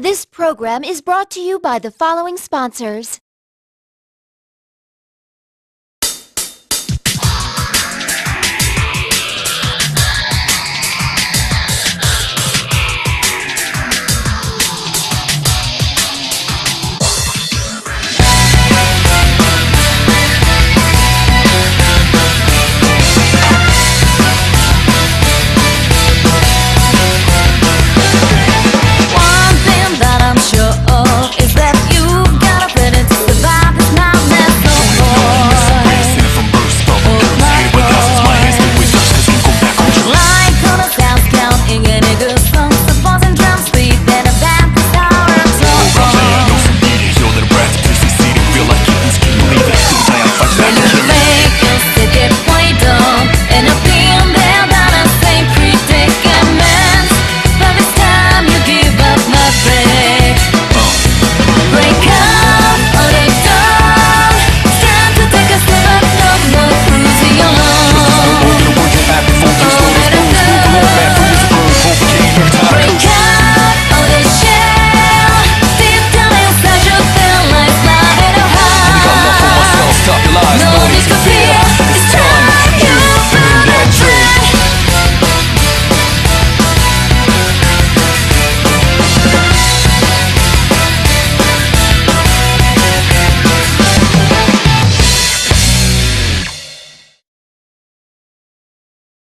This program is brought to you by the following sponsors.